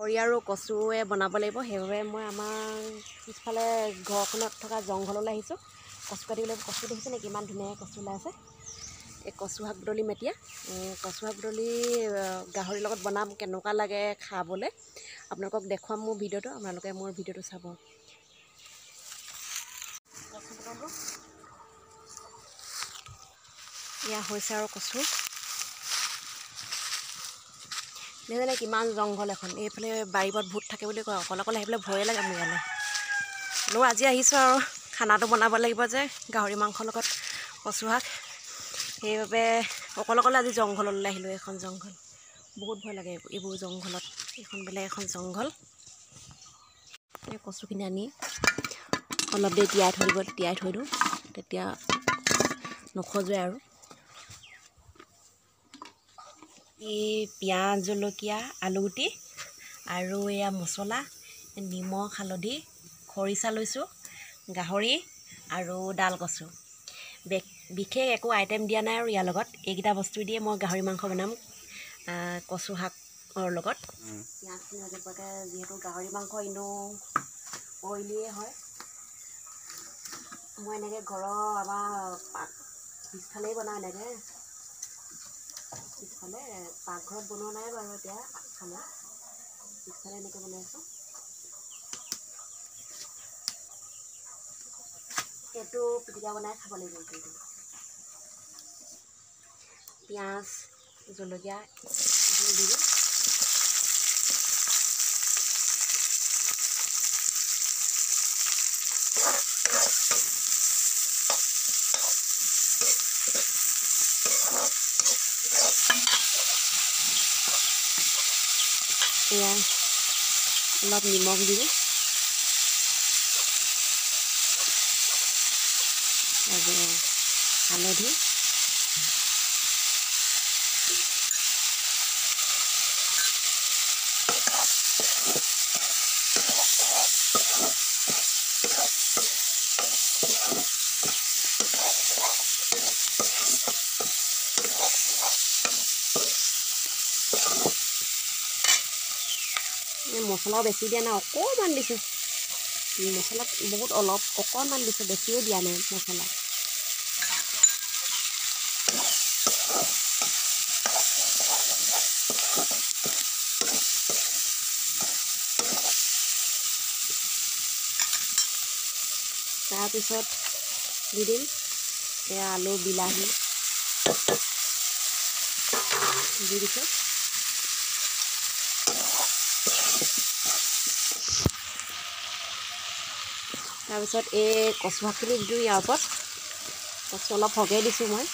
খৰি আৰু কচুৱে বনাব লাগিব। সেইবাবে মই আমাৰ পিছফালে ঘৰখনত থকা জংঘললৈ আহিছোঁ। কচু কাটিবলৈ কচু দেখিছে নেকি? ইমান ধুনীয়াকৈ কচু ওলাই আছে এই কচু শাক বুটলি মেতিয়া। কচু শাক বুটলি গাহৰিৰ লগত বনাম কেনেকুৱা লাগে খাবলৈ। আপোনালোকক দেখুৱাম মোৰ ভিডিঅ'টো আপোনালোকে মোৰ ভিডিঅ'টো চাব। এয়া হৈছে আৰু কচু। নেজানে কিমান জংঘল এখন এইফালে বাৰীবোৰত ভূত থাকে বুলি কয় অকলে অকলে আহিবলৈ ভয়ে লাগে মোৰ ইয়ালৈ হ'লেও আজি আহিছোঁ আৰু খানাটো বনাব লাগিব যে গাহৰি মাংসৰ লগত কচু শাক। সেইবাবে অকলে অকলে আজি জংঘললৈ আহিলোঁ এইখন জংঘল। বহুত ভয় লাগে এইবোৰ- এইবোৰ জংঘলত এইখন বেলেগ এখন জংঘল। এই কচুখিনি আনি অলপ দেৰি তিয়াই থৈ দিব তিয়াই থৈ দিওঁ তেতিয়া নখজুৱে আৰু। এই পিঁয়াজ জলকীয়া আলুগুটি আৰু এয়া মছলা নিমখ হালধি খৰিচা লৈছোঁ গাহৰি আৰু ডাল কচু। বিশেষ একো আইটেম দিয়া নাই আৰু ইয়াৰ লগত। এইকেইটা বস্তু দিয়ে মই গাহৰি মাংস বনাম কচু শাকৰ লগত। যিহেতু গাহৰি মাংস এনেও অইলিয়ে হয়। মই এনেকৈ ঘৰৰ আমাৰ পিছফালেই বনাওঁ এনেকৈ। পিছফালে পাকঘৰত বনোৱা নাই বাৰু এতিয়া খানা। পিছফালে এনেকৈ বনাইছোঁ এইটো পিটিকা বনাই খাব লাগিব কিন্তু পিঁয়াজ জলকীয়া এইখিনি দি দিম। এয়া অলপ নিমখ দি দিম আৰু হালধি মছলাও বেছি দিয়া নাই অকণমান দিছোঁ। মছলা বহুত অলপ অকণমান দিছোঁ বেছিয়ে দিয়া নাই মছলা। তাৰপিছত দি দিম এয়া আলু বিলাহী। দি দিছোঁ। তাৰপিছত এই কচু শাকখিনি দিছোঁ ইয়াৰ ওপৰত। কচু অলপ সৰহকৈ দিছোঁ মই।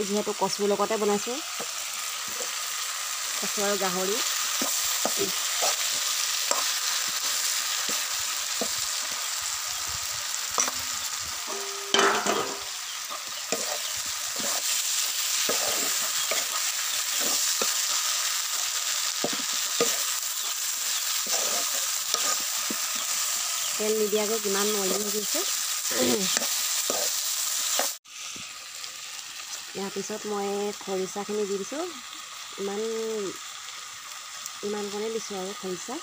যিহেতু কচুৰ লগতে বনাইছোঁ। কচু আৰু গাহৰি। তেল নিদিয়াকৈ কিমান অইলি হৈ গৈছে ইয়াৰ পিছত মই খৰিচাখিনি দি দিছোঁ। ইমান ইমানকণে দিছোঁ আৰু খৰিচা।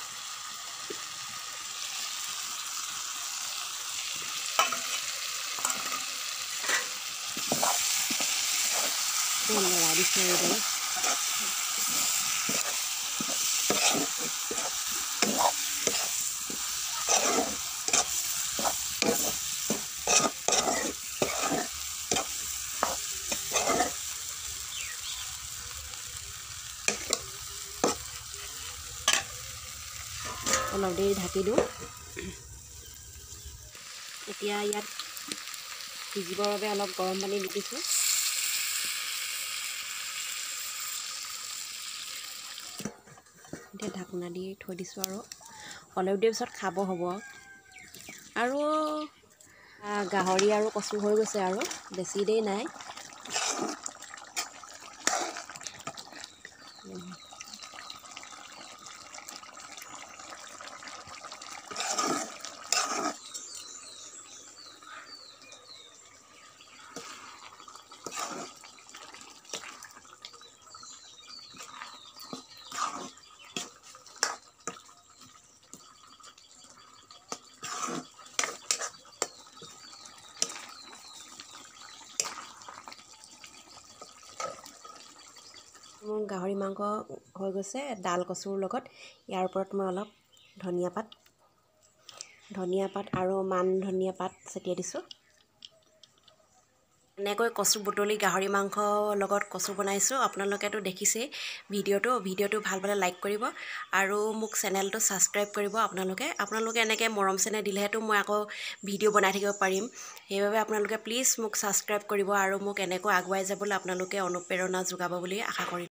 লৰাই দিছোঁ এইদৰে। অলপ দেৰি ঢাকি দিওঁ। এতিয়া ইয়াত সিজিবৰ বাবে অলপ গৰম পানী দিছোঁ। এতিয়া ঢাকনা দি থৈ দিছোঁ আৰু। অলপ দেৰি পিছত খাব হ'ব। আৰু গাহৰি আৰু কচু হৈ গৈছে আৰু বেছি দেৰি নাই। মোৰ গাহৰি মাংস হৈ গৈছে ডাল কচুৰ লগত। ইয়াৰ ওপৰত মই অলপ ধনিয়া পাত ধনিয়া পাত আৰু মান ধনিয়া পাত ছটিয়াই দিছোঁ। এনেকৈ কচু বুটলি গাহৰি মাংসৰ লগত কচু বনাইছোঁ। আপোনালোকেতো দেখিছেই ভিডিঅ'টো। ভিডিঅ'টো ভাল পালে লাইক কৰিব আৰু মোক চেনেলটো ছাবস্ক্ৰাইব কৰিব আপোনালোকে। আপোনালোকে এনেকৈ মৰম চেনেহ দিলেহেতো মই আকৌ ভিডিঅ' বনাই থাকিব পাৰিম। সেইবাবে আপোনালোকে প্লিজ মোক ছাবস্ক্ৰাইব কৰিব আৰু মোক এনেকৈ আগুৱাই যাবলৈ আপোনালোকে অনুপ্ৰেৰণা যোগাব বুলি আশা কৰিলোঁ